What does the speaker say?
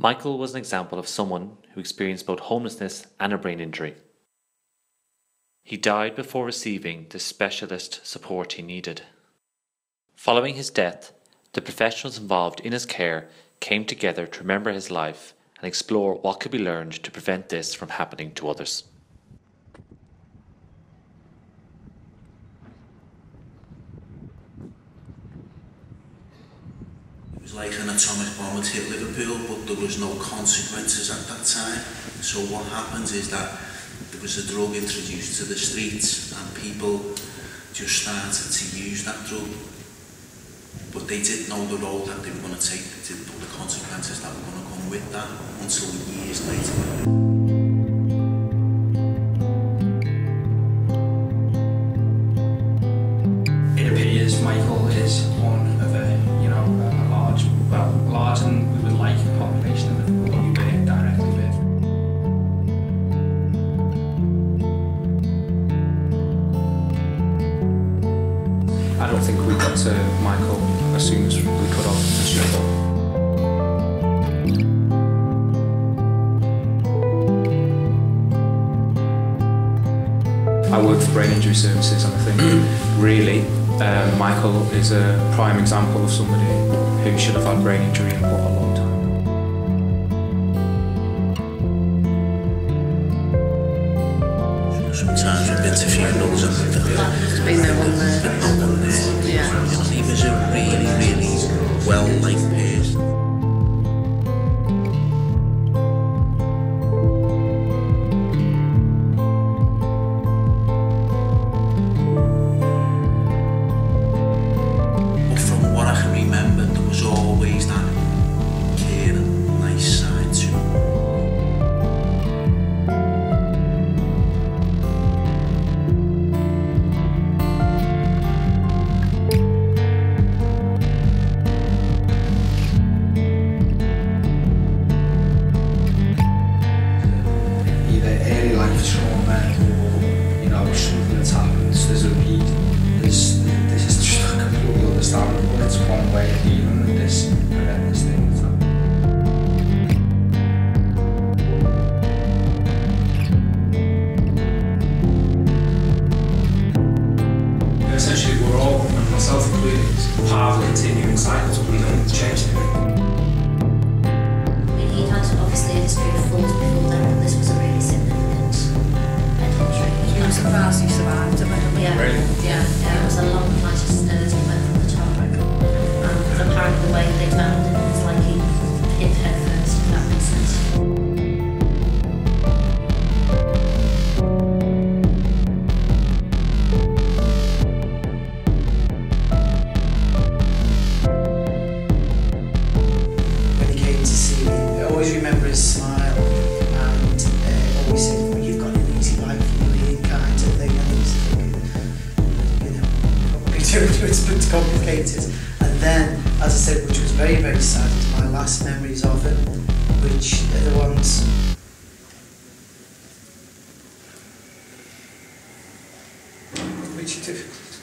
Michael was an example of someone who experienced both homelessness and a brain injury. He died before receiving the specialist support he needed. Following his death, the professionals involved in his care came together to remember his life and explore what could be learned to prevent this from happening to others. like an atomic bomb had hit Liverpool, but there was no consequences at that time. So what happens is that there was a drug introduced to the streets and people just started to use that drug. But they didn't know the role that they were going to take, they didn't know the consequences that were going to come with that until years later. I don't think we got to Michael as soon as we could off the sure. I work for Brain Injury Services and I think really um, Michael is a prime example of somebody who should have had brain injury and what a long time. Sometimes we've been to funerals and There's been there. there's no one there. Essentially we're all, myself included, part of a continuing cycle, we don't change it. He'd had obviously a history too, it's bit complicated. And then, as I said, which was very, very sad, my last memories of it, which are the ones which difficult